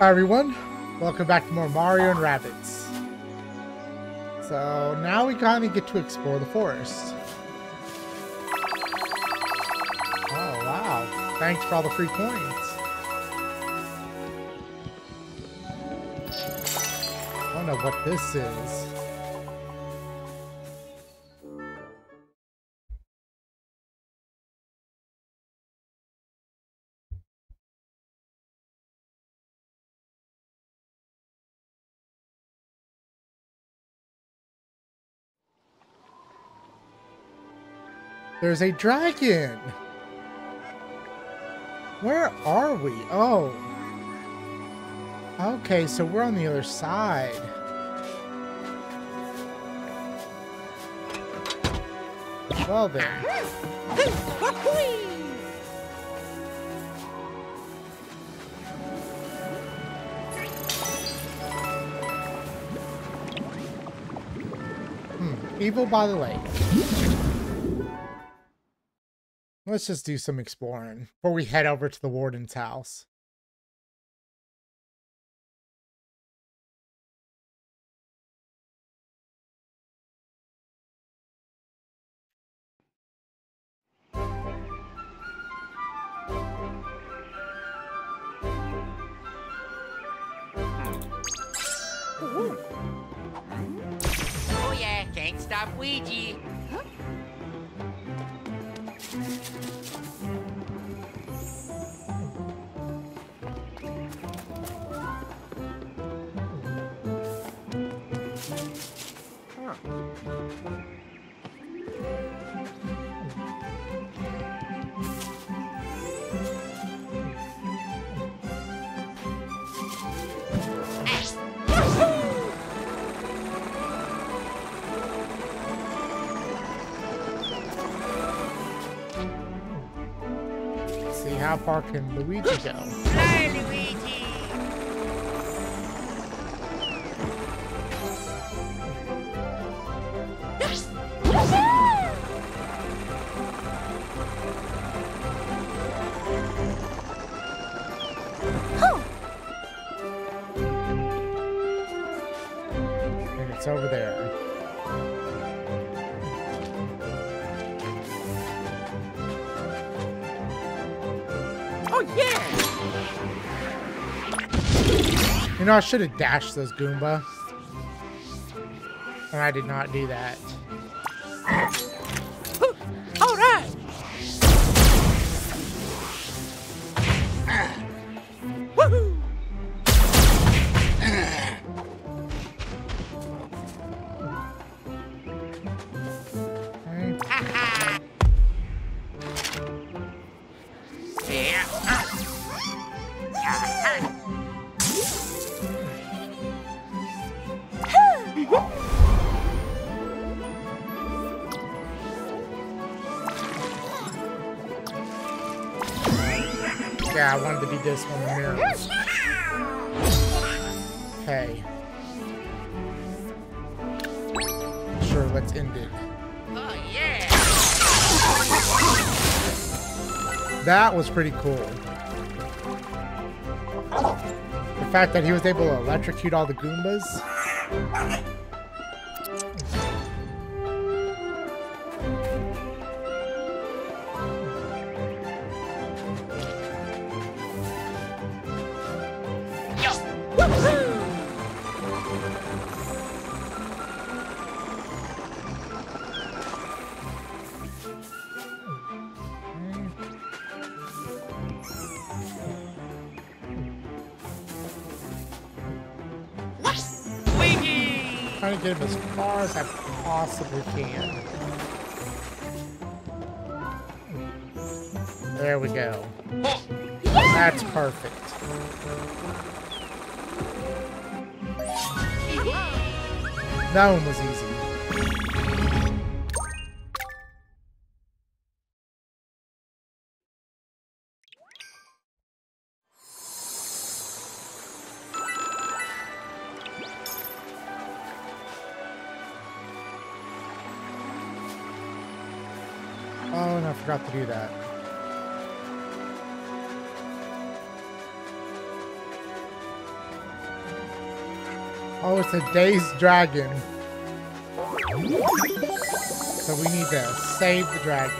Hi everyone, welcome back to more Mario and Rabbids. So now we kind of get to explore the forest. Oh wow, thanks for all the free coins. I don't know what this is. There's a dragon! Where are we? Oh. Okay, so we're on the other side. Well then. Hmm, evil by the lake. Let's just do some exploring before we head over to the warden's house. Hmm. Oh yeah, can't stop Ouija. See how far can Luigi go? Fly, Luigi. Know, I should have dashed those Goomba. And I did not do that. This one. Okay. Sure, let's end it. Oh yeah. That was pretty cool. The fact that he was able to electrocute all the Goombas. Trying to get him as far as I possibly can. There we go. That's perfect. That one was easy. Dazed dragon. So we need to save the dragon.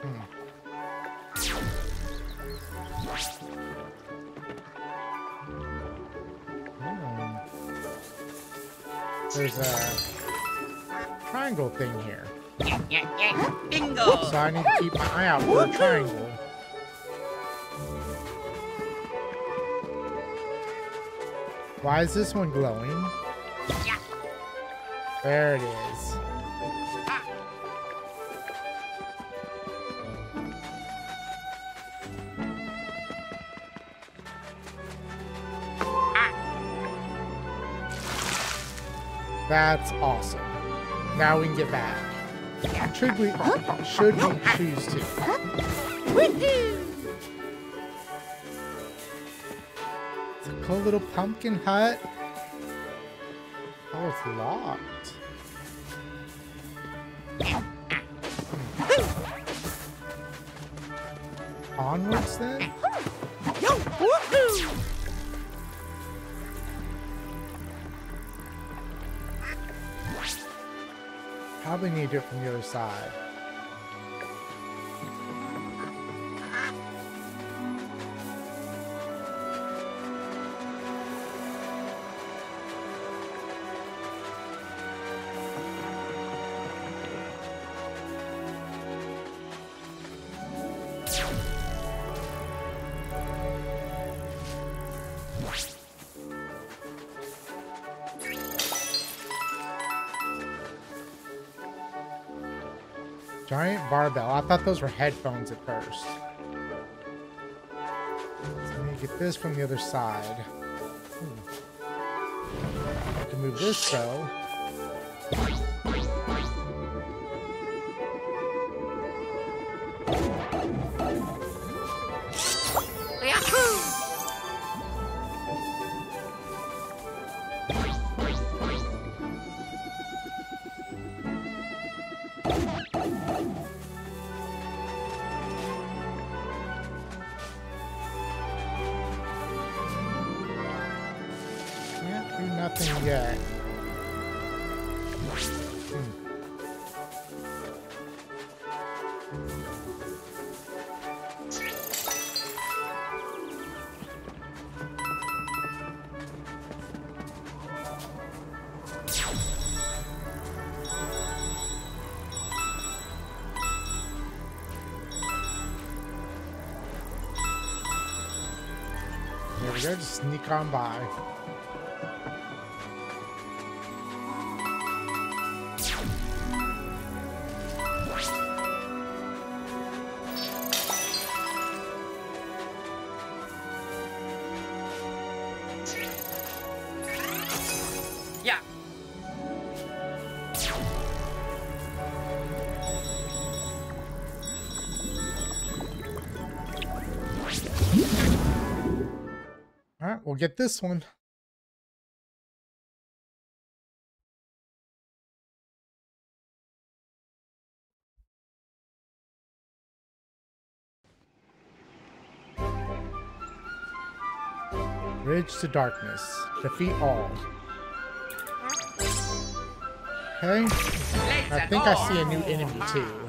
Hmm. There's a triangle thing here. Yeah, yeah, yeah. Bingo! So I need to keep my eye out for a triangle. Why is this one glowing? Yeah. There it is. That's awesome. Now we can get back. Should we, should we choose to? Cool little pumpkin hut. Oh, it's locked. Onwards then? Probably need to do it from the other side. Barbell. I thought those were headphones at first. So let me get this from the other side. Hmm. I can move this though. On by. Yeah. We'll get this one. Bridge to darkness. Defeat all. Okay. I think I see a new enemy too.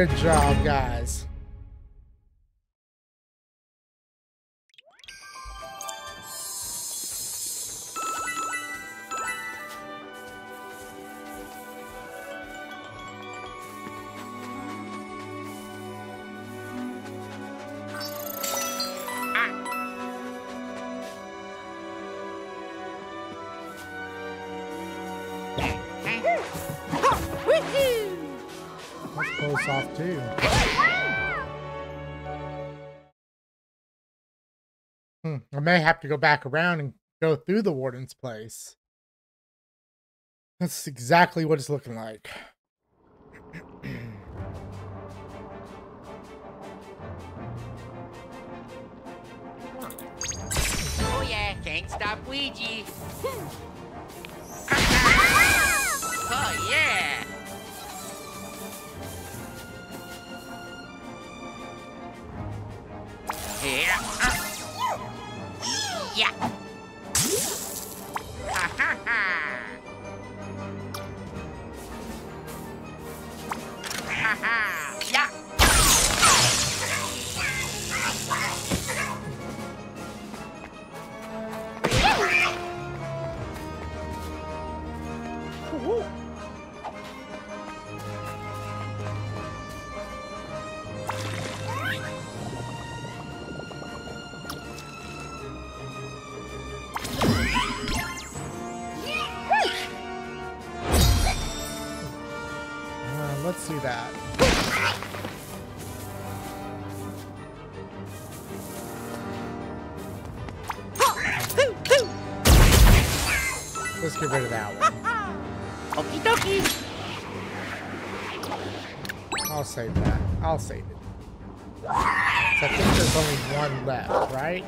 Good job, guys. Off too. Hmm. I may have to go back around and go through the warden's place. That's exactly what it's looking like. Oh yeah, can't stop Ouija. oh yeah. Uh, yeah. Ha ha ha. Ha save that. I'll save it. So I think there's only one left, right?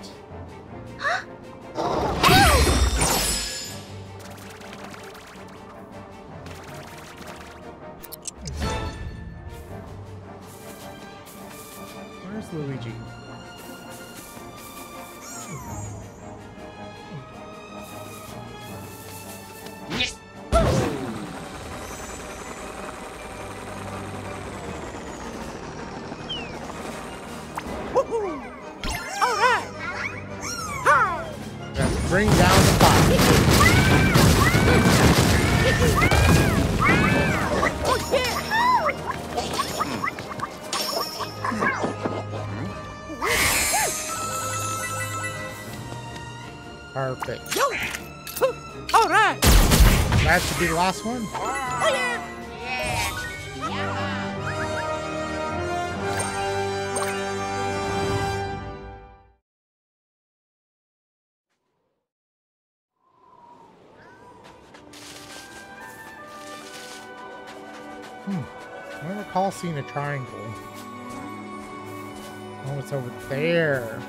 be the last one? Oh, yeah. Yeah. Yeah. Hmm. I don't recall seeing a triangle. Oh, it's over there.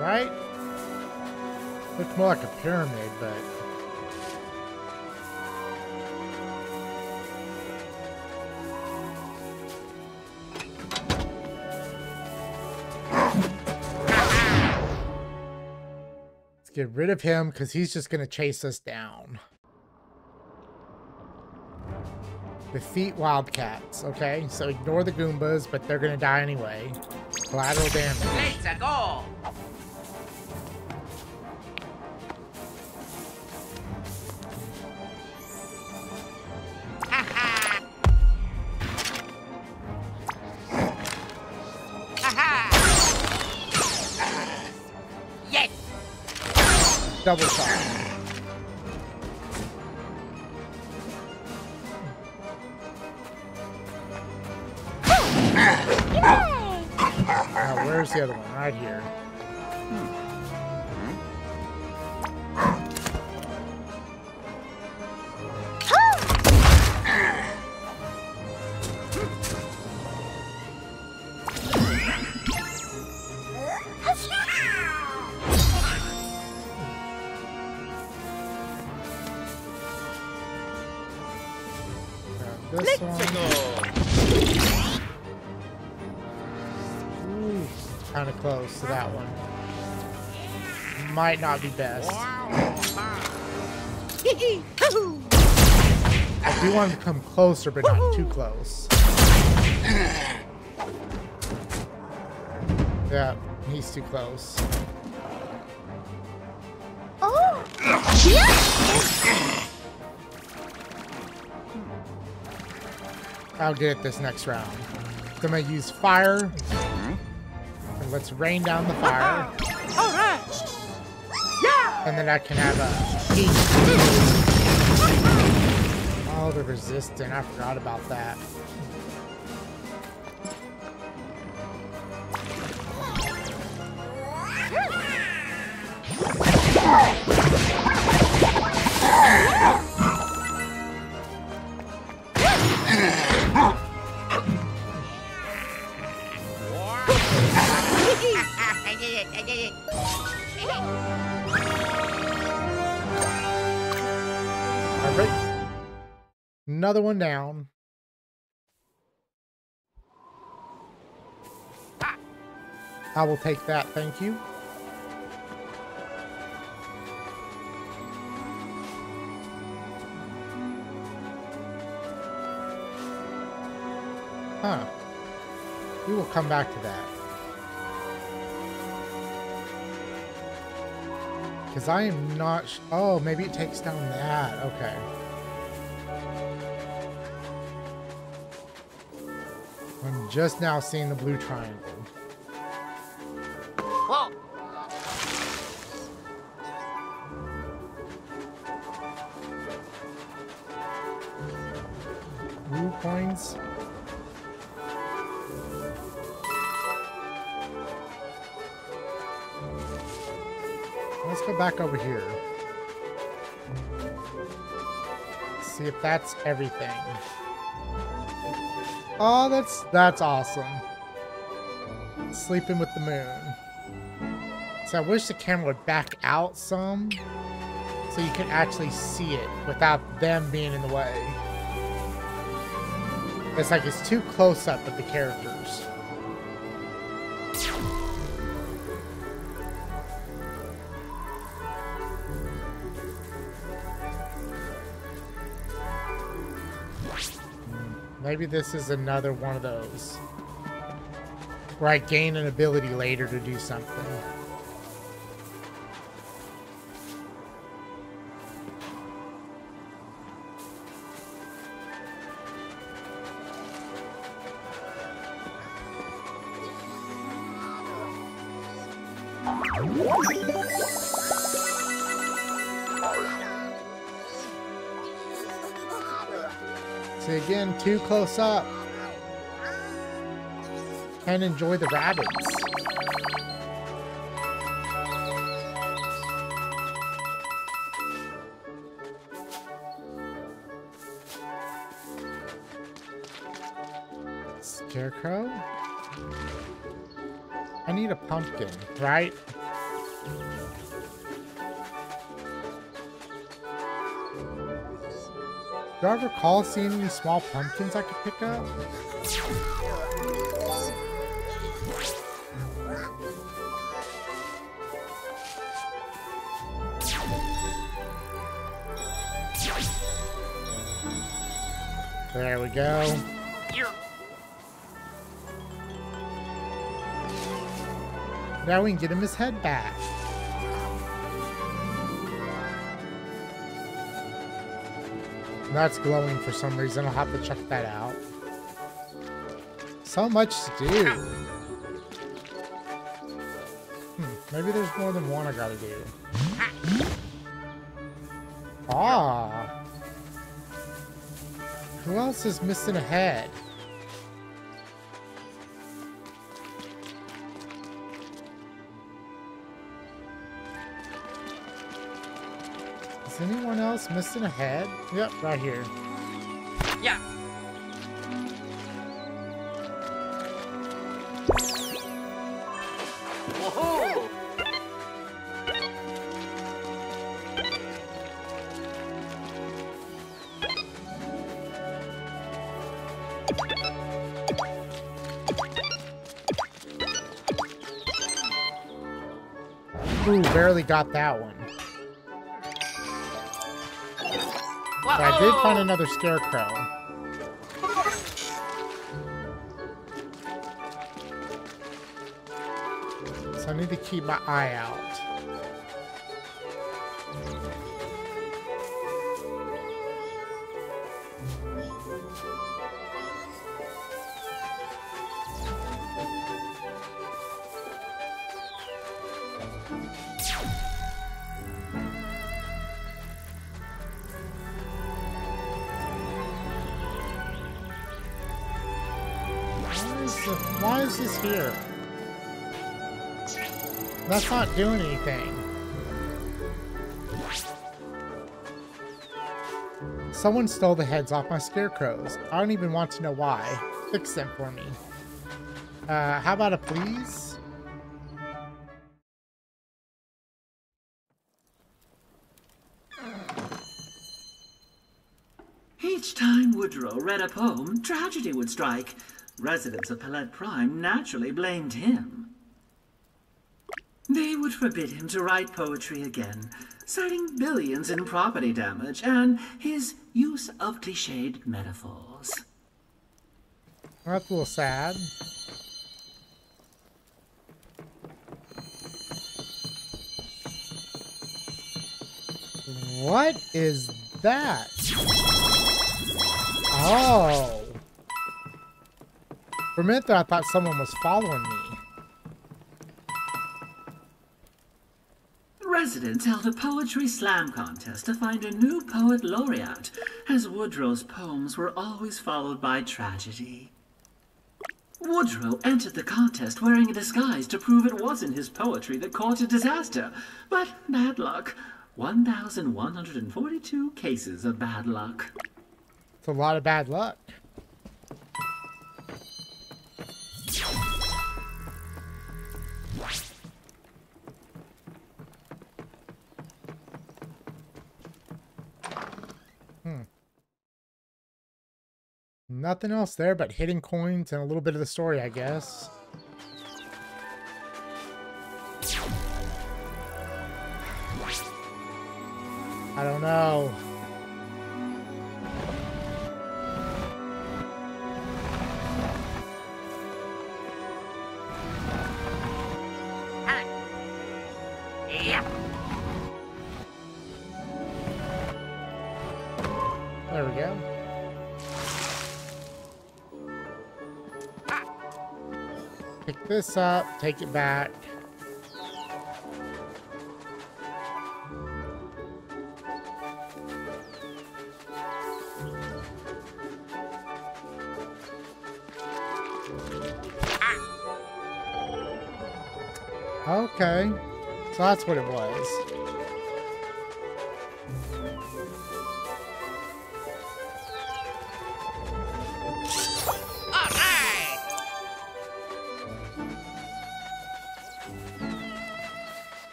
Right? Looks more like a pyramid, but... get rid of him, because he's just going to chase us down. Defeat wildcats, okay? So ignore the Goombas, but they're gonna die anyway. Collateral damage. Let's go. Double shot. Now, where's the other one? Right here. Kind of close to that one. Might not be best. I do want to come closer, but not too close. Yeah, he's too close. I'll get it this next round. I'm gonna use fire. And let's rain down the fire. All right. And then I can have a heat. Oh, the resistant. I forgot about that. Another one down. I will take that, thank you. Huh. We will come back to that. Because I am not... Oh, maybe it takes down that. Okay. I'm just now seeing the blue triangle. Whoa. Blue coins. Let's go back over here. See if that's everything. Oh, that's that's awesome. Sleeping with the moon. So I wish the camera would back out some so you can actually see it without them being in the way. It's like it's too close up of the characters. Maybe this is another one of those. Where I gain an ability later to do something. Again, too close up. Can't enjoy the Rabbids. Scarecrow? I need a pumpkin, right? Do I recall seeing any small pumpkins I could pick up? There we go. Now we can get him his head back. That's glowing for some reason. I'll have to check that out. So much to do. Hmm, maybe there's more than one I gotta do. Ah. Who else is missing a head? Else missing a head? Yep, right here. Yeah. Whoa! Ooh, barely got that one. But I did find another scarecrow. So I need to keep my eye out. Doing anything. Someone stole the heads off my scarecrows. I don't even want to know why. Fix them for me. Uh, how about a please? Each time Woodrow read a poem, tragedy would strike. Residents of Palette Prime naturally blamed him. They would forbid him to write poetry again, citing billions in property damage and his use of cliched metaphors. That's a little sad. What is that? Oh. For a minute there, I thought someone was following me. Residents held a poetry slam contest to find a new poet laureate, as Woodrow's poems were always followed by tragedy. Woodrow entered the contest wearing a disguise to prove it wasn't his poetry that caused a disaster. But bad luck. 1,142 cases of bad luck. It's a lot of bad luck. Nothing else there but hidden coins and a little bit of the story, I guess. I don't know. Pick this up, take it back. Ah. Okay, so that's what it was.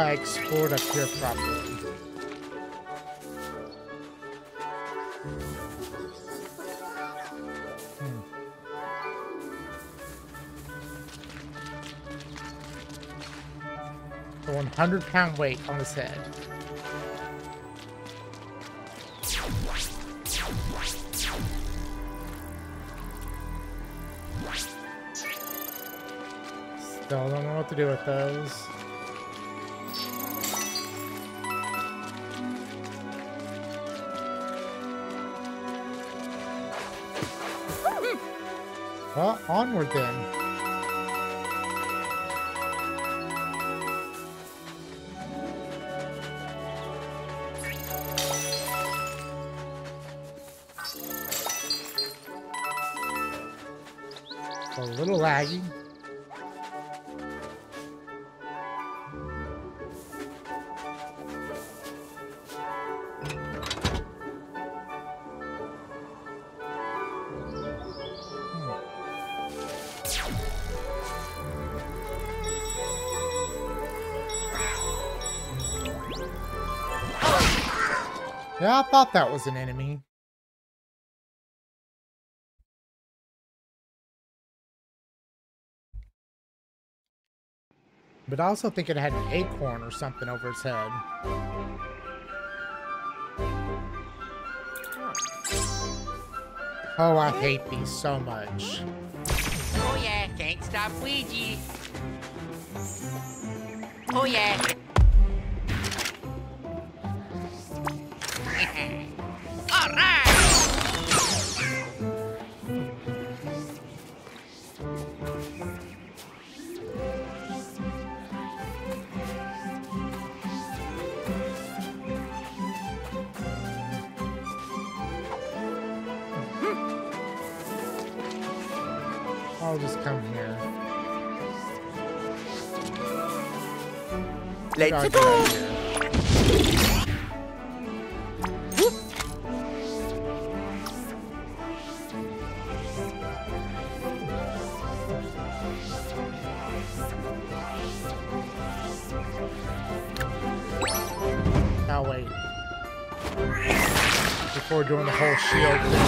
I explored up here properly. Hmm. The 100 pound weight on his head. Still don't know what to do with those. Well, onward then. Thought that was an enemy. But I also think it had an acorn or something over its head. Oh, I hate these so much. Oh yeah, can't stop Ouija. Oh yeah. I'll just come here. Let's go. Before doing the whole shield thing.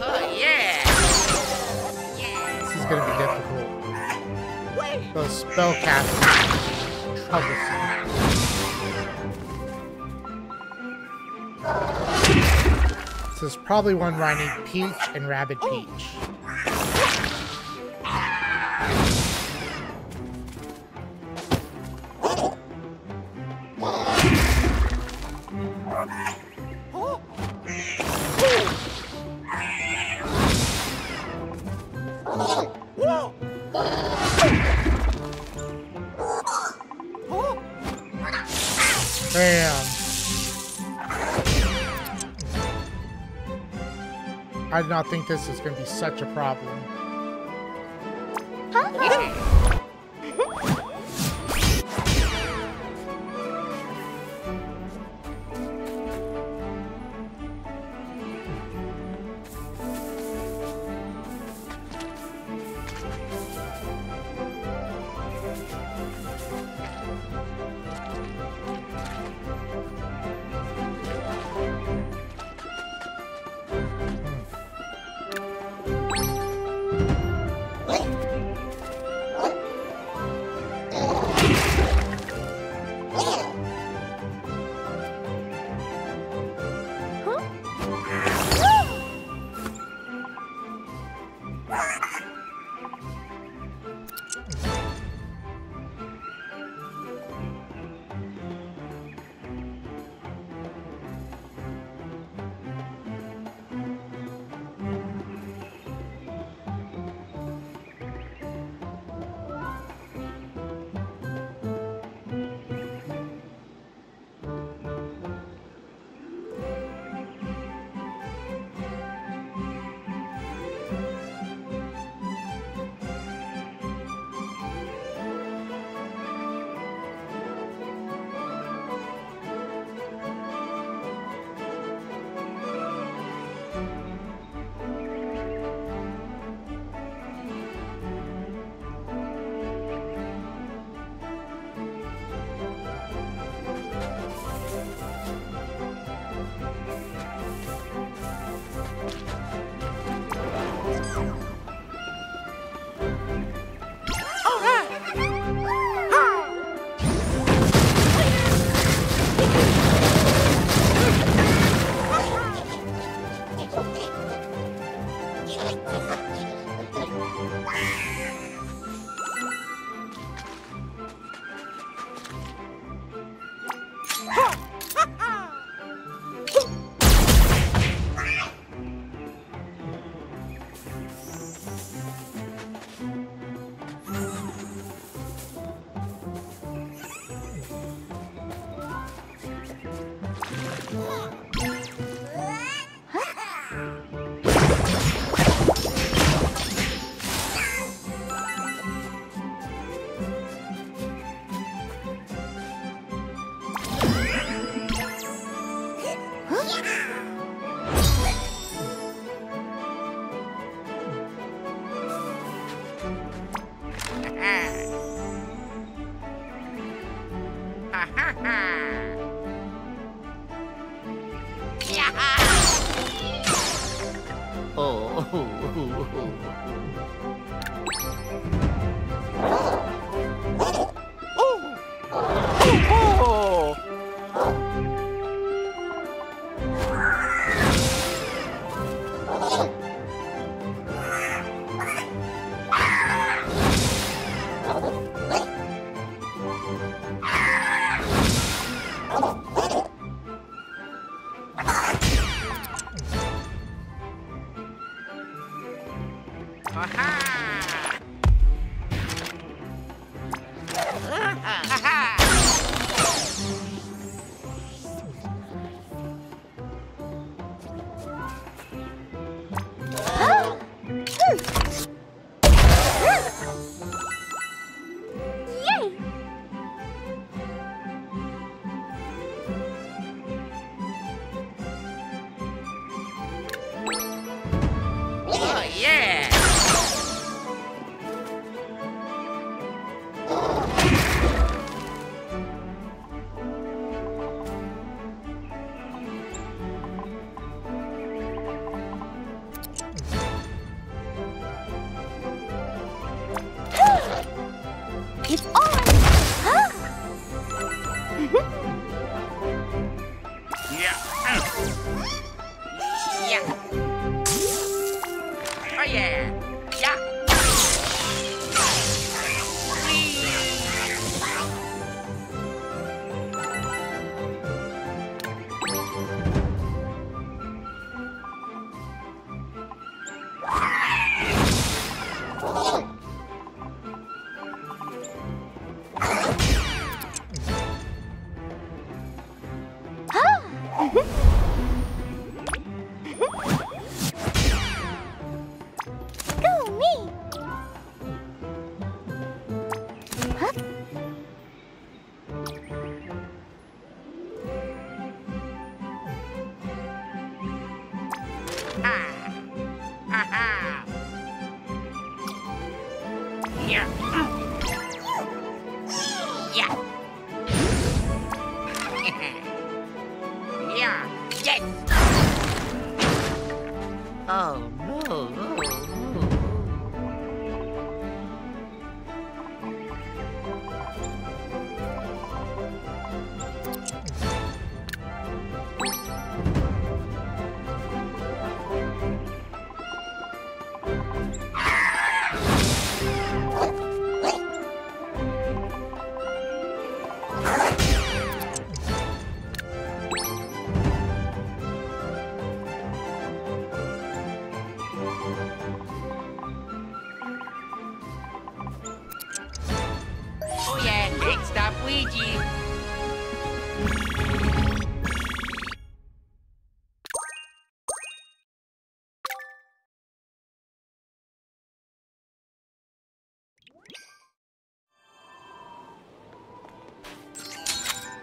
Oh yeah. Yeah. This is gonna be difficult. Those spell troublesome. This is probably one where I need Peach and Rabbid Peach. Not think this is going to be such a problem. Ha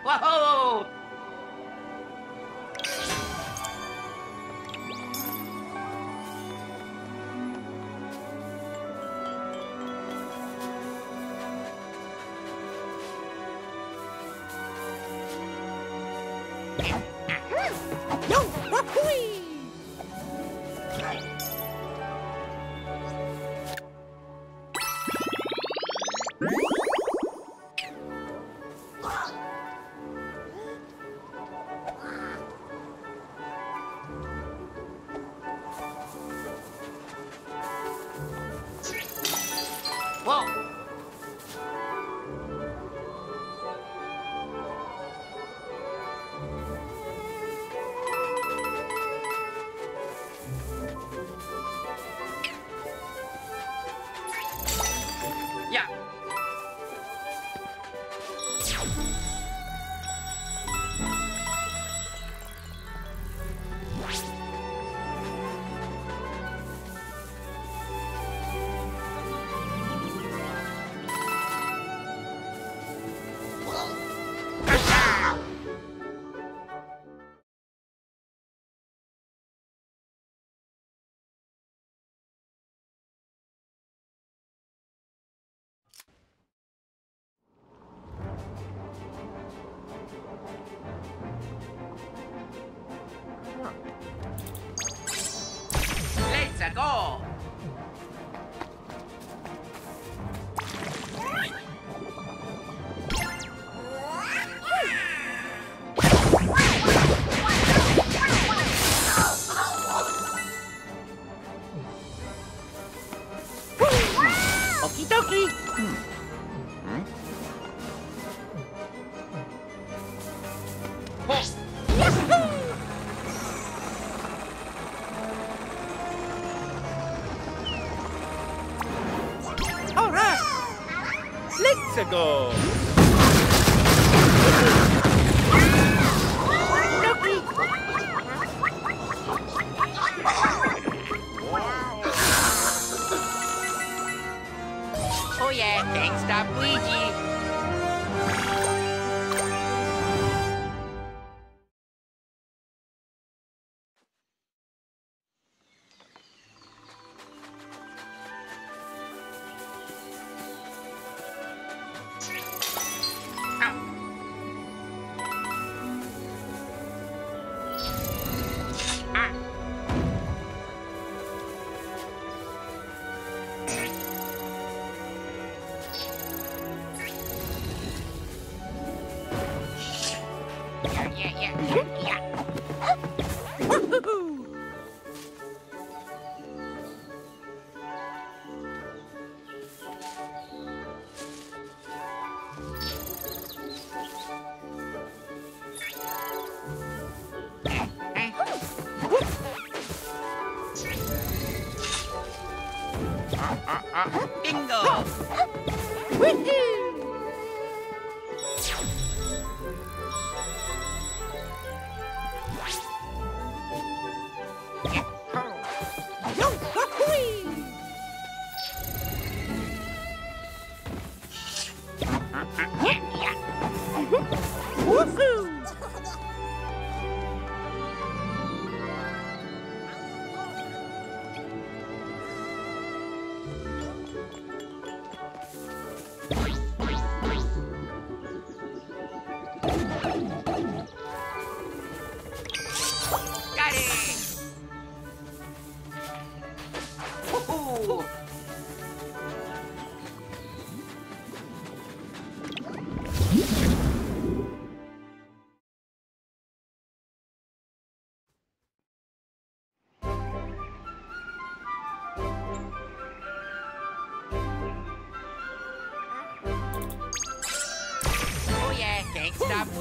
Whoa! Go. Okie dokie. All Let's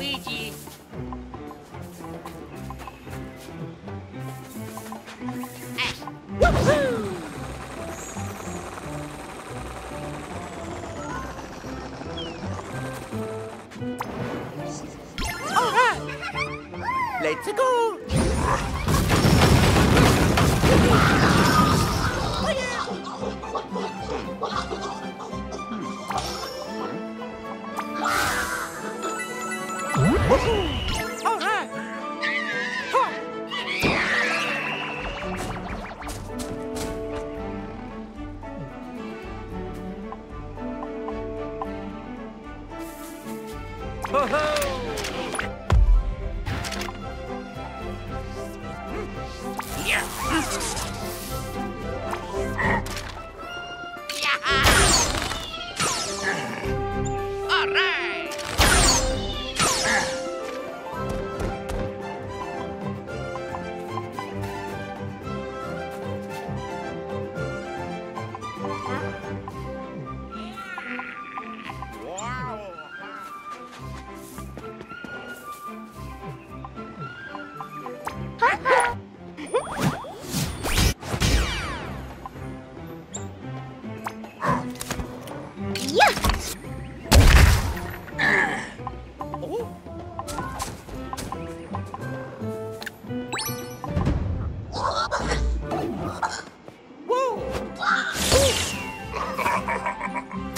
can't stop ha ha ha.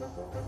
Let's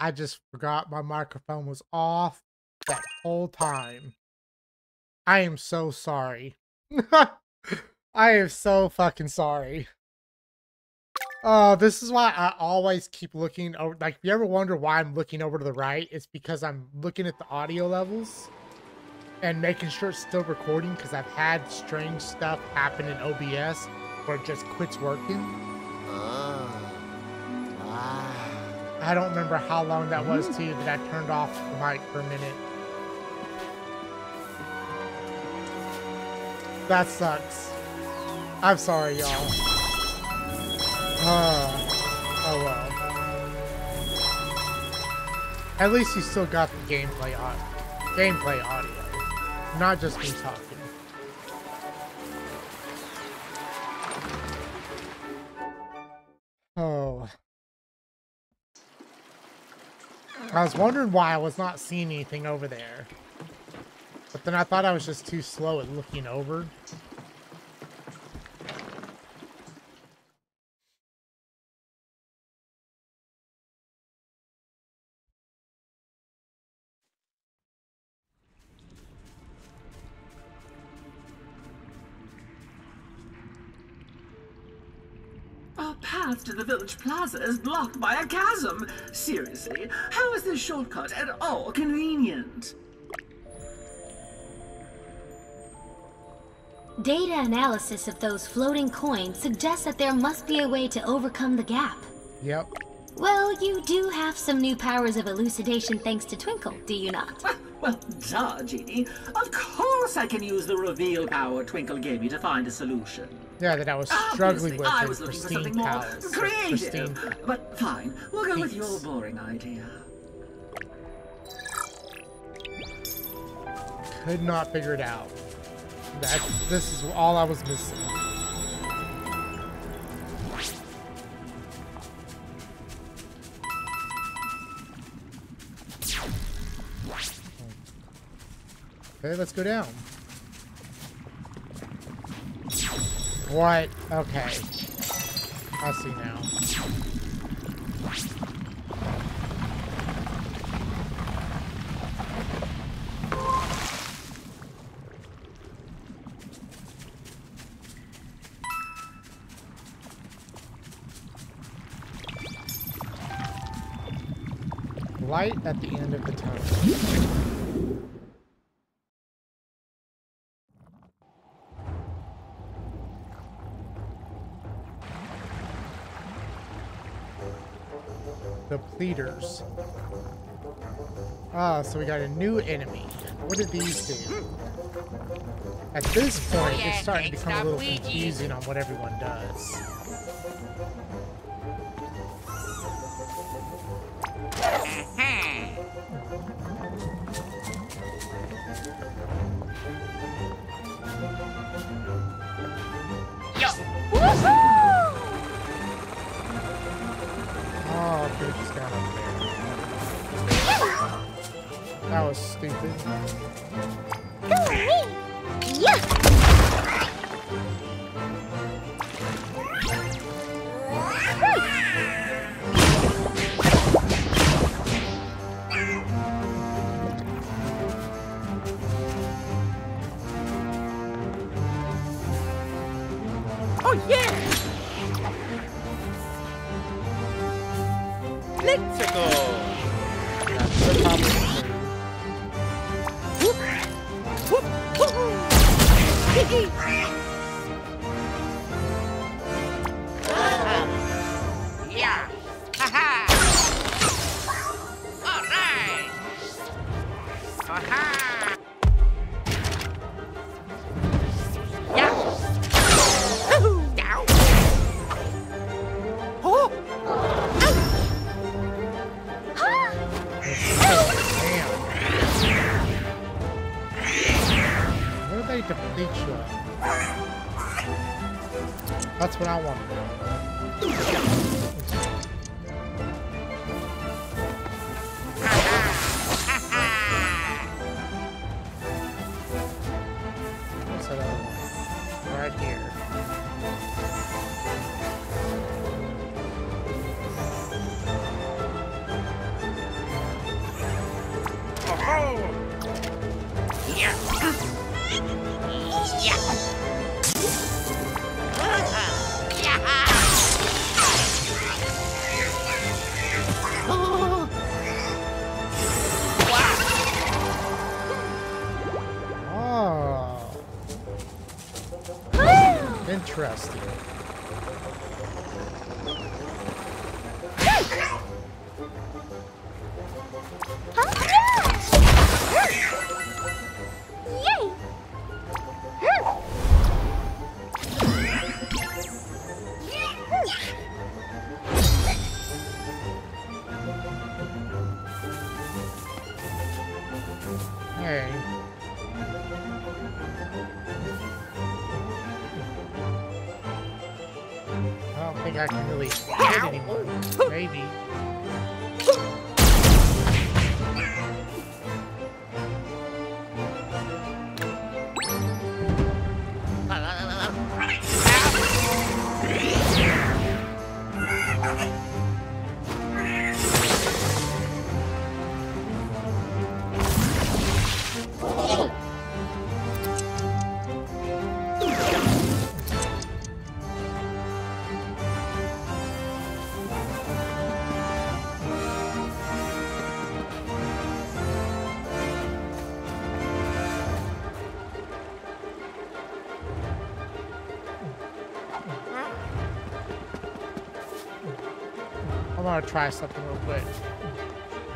I just forgot my microphone was off that whole time. I am so sorry. I am so fucking sorry. Oh, this is why I always keep looking over. Like, if you ever wonder why I'm looking over to the right, it's because I'm looking at the audio levels and making sure it's still recording because I've had strange stuff happen in OBS where it just quits working. I don't remember how long that was to you that I turned off the mic for a minute. That sucks. I'm sorry, y'all. Uh, oh well. At least you still got the gameplay audio. gameplay audio, not just me talking. Oh. I was wondering why I was not seeing anything over there. But then I thought I was just too slow at looking over. The village plaza is blocked by a chasm. Seriously, how is this shortcut at all convenient? Data analysis of those floating coins suggests that there must be a way to overcome the gap. Yep. Well, you do have some new powers of elucidation thanks to Twinkle, do you not? Well, duh, Genie. Of course I can use the reveal power Twinkle gave me to find a solution. Yeah, that I was struggling Obviously, with I was looking for something more palace. or creative. pristine- But fine, we'll go with your boring idea. Could not figure it out. That this is all I was missing. Okay, let's go down. What? Okay. I see now. Light at the end of the tunnel. The pleaders. Ah, so we got a new enemy. What did these do? At this point, it's starting to become a little confusing on what everyone does. That was stupid. Interesting. I can really hit anyone. Maybe. Want to try something real quick.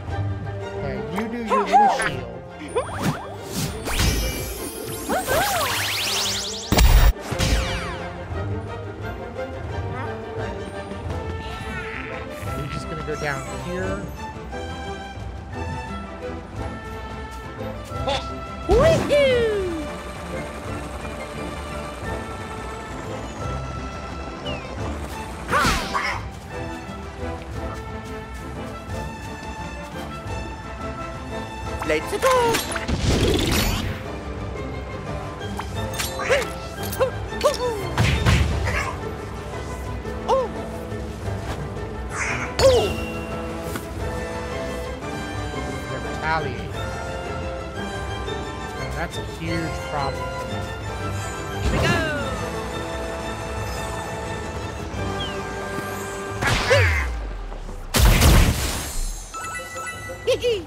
Okay, you do your little shield. Wiggy.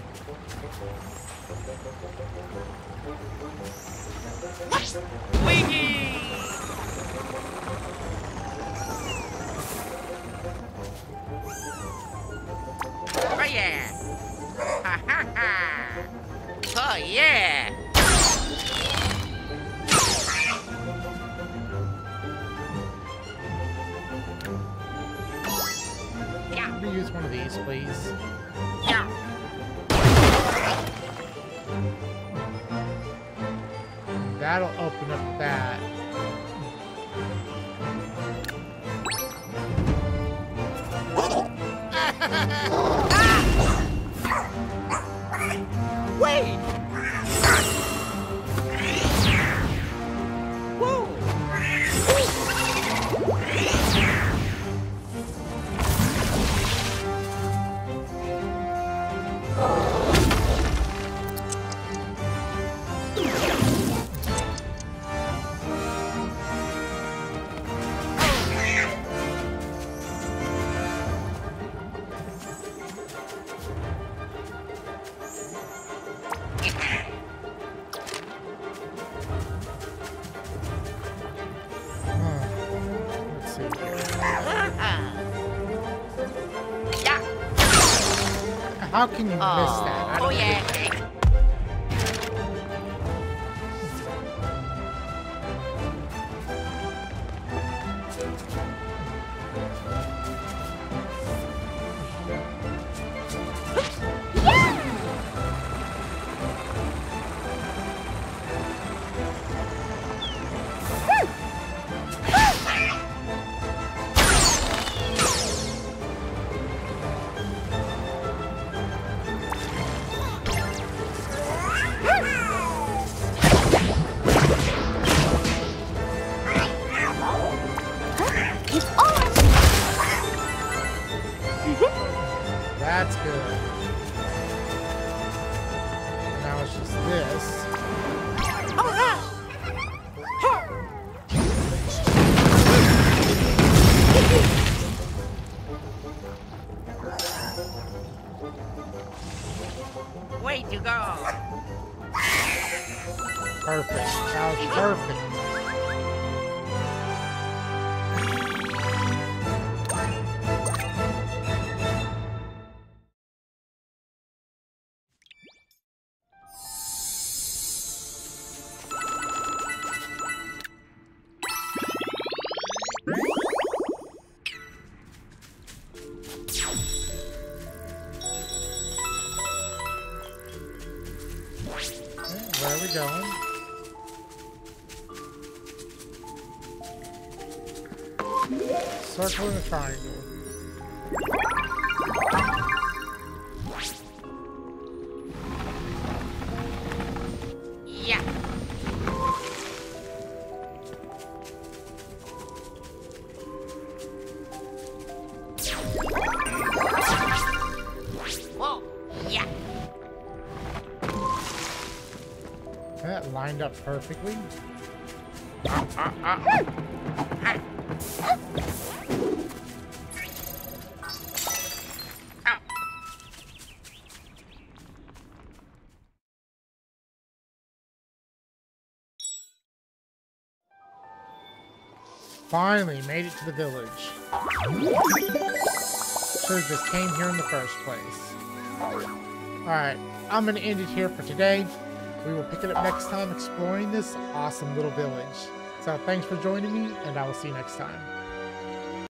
Oh yeah. Ha ha ha. Oh yeah. Can use one of these, please? That'll open up that. Ah! Wait! Lined up perfectly. Finally made it to the village. Should've just came here in the first place. Alright, I'm gonna end it here for today. We will pick it up next time exploring this awesome little village. So thanks for joining me, and I will see you next time.